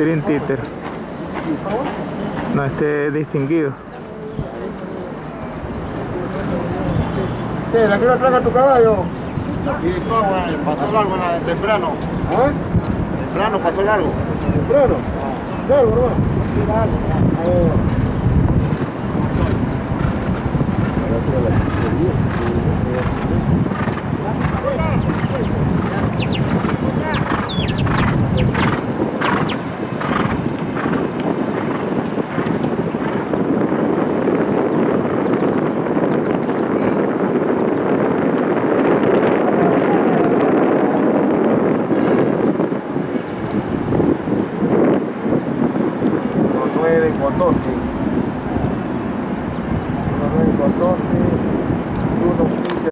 Dream Theater. No esté distinguido. Sí, ¿la quiero traga tu caballo? Pasó largo temprano. ¿Eh? Temprano, pasó largo. ¿Temprano? Ah. Largo, hermano. 9 14 9 14